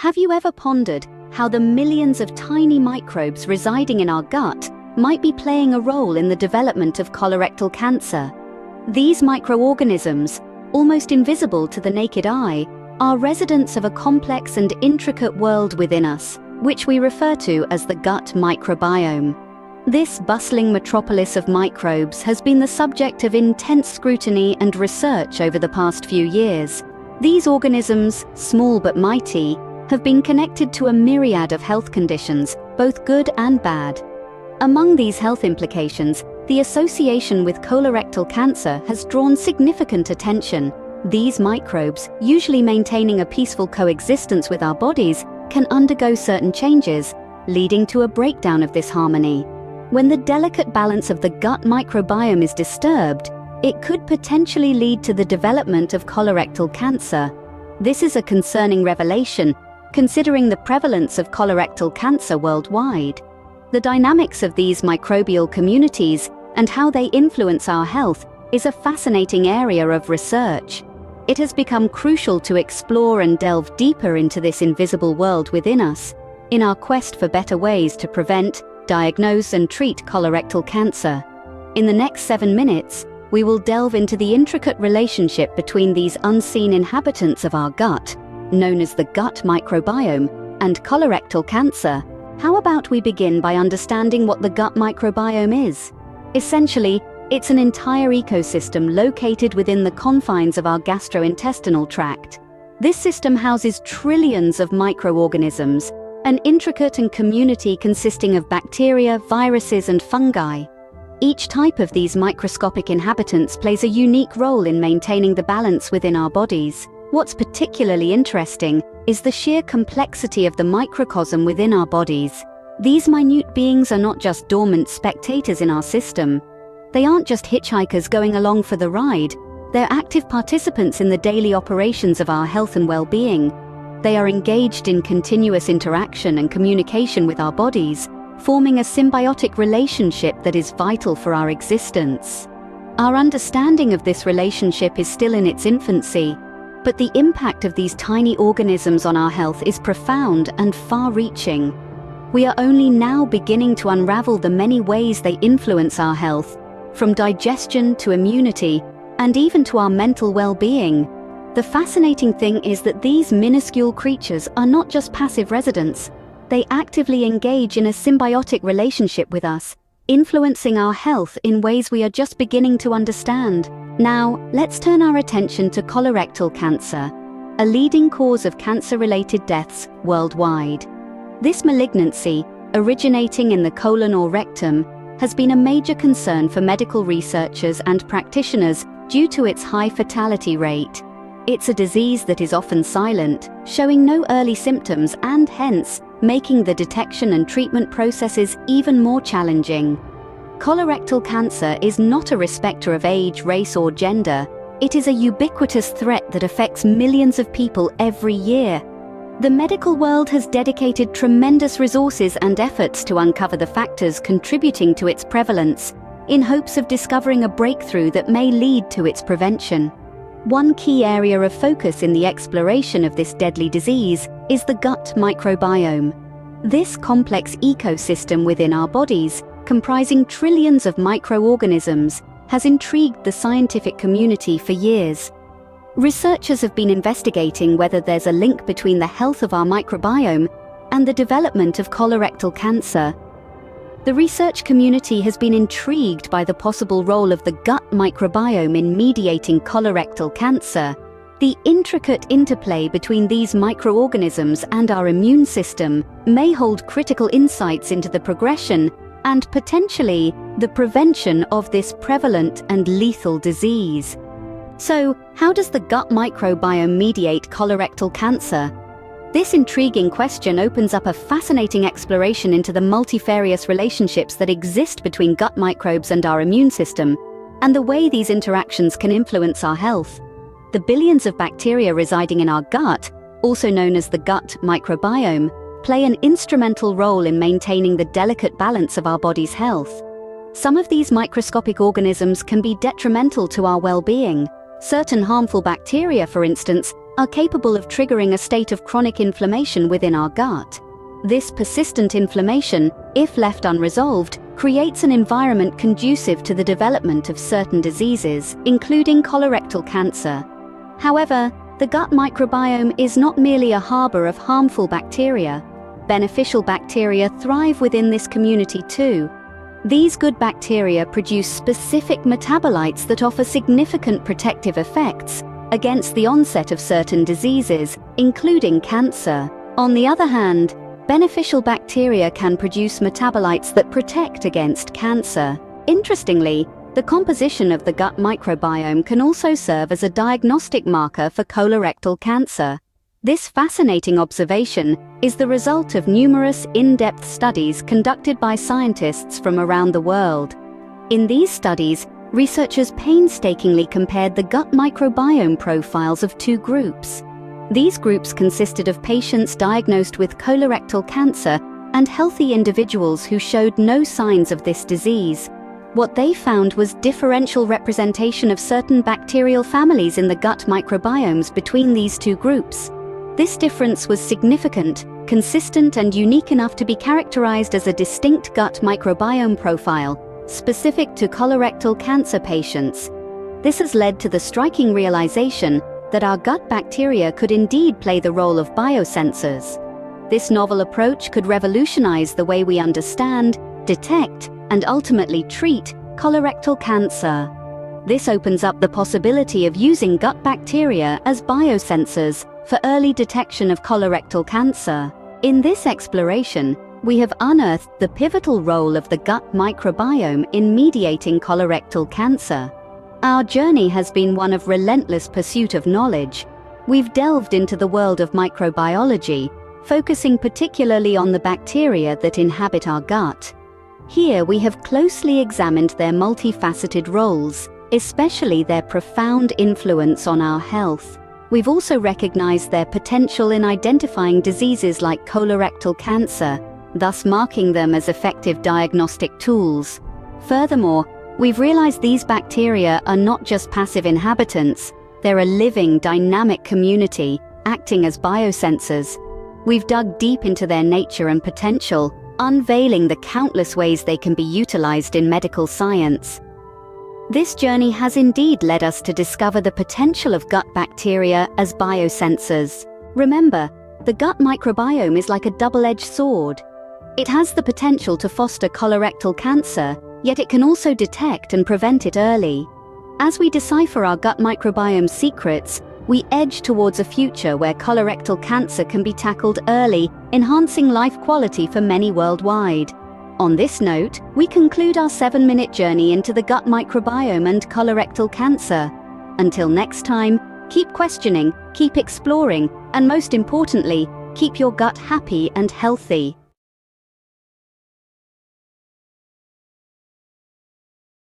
Have you ever pondered how the millions of tiny microbes residing in our gut might be playing a role in the development of colorectal cancer? These microorganisms, almost invisible to the naked eye, are residents of a complex and intricate world within us, which we refer to as the gut microbiome. This bustling metropolis of microbes has been the subject of intense scrutiny and research over the past few years. These organisms, small but mighty, have been connected to a myriad of health conditions, both good and bad. Among these health implications, the association with colorectal cancer has drawn significant attention. These microbes, usually maintaining a peaceful coexistence with our bodies, can undergo certain changes, leading to a breakdown of this harmony. When the delicate balance of the gut microbiome is disturbed, it could potentially lead to the development of colorectal cancer. This is a concerning revelation considering the prevalence of colorectal cancer worldwide. The dynamics of these microbial communities and how they influence our health is a fascinating area of research. It has become crucial to explore and delve deeper into this invisible world within us, in our quest for better ways to prevent, diagnose and treat colorectal cancer. In the next seven minutes, we will delve into the intricate relationship between these unseen inhabitants of our gut known as the gut microbiome, and colorectal cancer, how about we begin by understanding what the gut microbiome is? Essentially, it's an entire ecosystem located within the confines of our gastrointestinal tract. This system houses trillions of microorganisms, an intricate and community consisting of bacteria, viruses, and fungi. Each type of these microscopic inhabitants plays a unique role in maintaining the balance within our bodies. What's particularly interesting is the sheer complexity of the microcosm within our bodies. These minute beings are not just dormant spectators in our system. They aren't just hitchhikers going along for the ride, they're active participants in the daily operations of our health and well-being. They are engaged in continuous interaction and communication with our bodies, forming a symbiotic relationship that is vital for our existence. Our understanding of this relationship is still in its infancy, but the impact of these tiny organisms on our health is profound and far-reaching. We are only now beginning to unravel the many ways they influence our health, from digestion to immunity, and even to our mental well-being. The fascinating thing is that these minuscule creatures are not just passive residents, they actively engage in a symbiotic relationship with us, influencing our health in ways we are just beginning to understand. Now, let's turn our attention to colorectal cancer, a leading cause of cancer-related deaths worldwide. This malignancy, originating in the colon or rectum, has been a major concern for medical researchers and practitioners due to its high fatality rate. It's a disease that is often silent, showing no early symptoms and hence making the detection and treatment processes even more challenging. Colorectal cancer is not a respecter of age, race or gender. It is a ubiquitous threat that affects millions of people every year. The medical world has dedicated tremendous resources and efforts to uncover the factors contributing to its prevalence, in hopes of discovering a breakthrough that may lead to its prevention. One key area of focus in the exploration of this deadly disease is the gut microbiome. This complex ecosystem within our bodies comprising trillions of microorganisms, has intrigued the scientific community for years. Researchers have been investigating whether there's a link between the health of our microbiome and the development of colorectal cancer. The research community has been intrigued by the possible role of the gut microbiome in mediating colorectal cancer. The intricate interplay between these microorganisms and our immune system may hold critical insights into the progression and potentially the prevention of this prevalent and lethal disease. So, how does the gut microbiome mediate colorectal cancer? This intriguing question opens up a fascinating exploration into the multifarious relationships that exist between gut microbes and our immune system, and the way these interactions can influence our health. The billions of bacteria residing in our gut, also known as the gut microbiome, play an instrumental role in maintaining the delicate balance of our body's health. Some of these microscopic organisms can be detrimental to our well-being. Certain harmful bacteria, for instance, are capable of triggering a state of chronic inflammation within our gut. This persistent inflammation, if left unresolved, creates an environment conducive to the development of certain diseases, including colorectal cancer. However, the gut microbiome is not merely a harbor of harmful bacteria. Beneficial bacteria thrive within this community too. These good bacteria produce specific metabolites that offer significant protective effects against the onset of certain diseases, including cancer. On the other hand, beneficial bacteria can produce metabolites that protect against cancer. Interestingly, the composition of the gut microbiome can also serve as a diagnostic marker for colorectal cancer. This fascinating observation is the result of numerous in-depth studies conducted by scientists from around the world. In these studies, researchers painstakingly compared the gut microbiome profiles of two groups. These groups consisted of patients diagnosed with colorectal cancer and healthy individuals who showed no signs of this disease. What they found was differential representation of certain bacterial families in the gut microbiomes between these two groups. This difference was significant, consistent and unique enough to be characterized as a distinct gut microbiome profile, specific to colorectal cancer patients. This has led to the striking realization that our gut bacteria could indeed play the role of biosensors. This novel approach could revolutionize the way we understand, detect, and ultimately treat colorectal cancer. This opens up the possibility of using gut bacteria as biosensors for early detection of colorectal cancer. In this exploration, we have unearthed the pivotal role of the gut microbiome in mediating colorectal cancer. Our journey has been one of relentless pursuit of knowledge. We've delved into the world of microbiology, focusing particularly on the bacteria that inhabit our gut. Here we have closely examined their multifaceted roles, especially their profound influence on our health. We've also recognized their potential in identifying diseases like colorectal cancer, thus marking them as effective diagnostic tools. Furthermore, we've realized these bacteria are not just passive inhabitants, they're a living, dynamic community, acting as biosensors. We've dug deep into their nature and potential, unveiling the countless ways they can be utilized in medical science. This journey has indeed led us to discover the potential of gut bacteria as biosensors. Remember, the gut microbiome is like a double-edged sword. It has the potential to foster colorectal cancer, yet it can also detect and prevent it early. As we decipher our gut microbiome secrets, we edge towards a future where colorectal cancer can be tackled early, enhancing life quality for many worldwide. On this note, we conclude our seven minute journey into the gut microbiome and colorectal cancer. Until next time, keep questioning, keep exploring, and most importantly, keep your gut happy and healthy.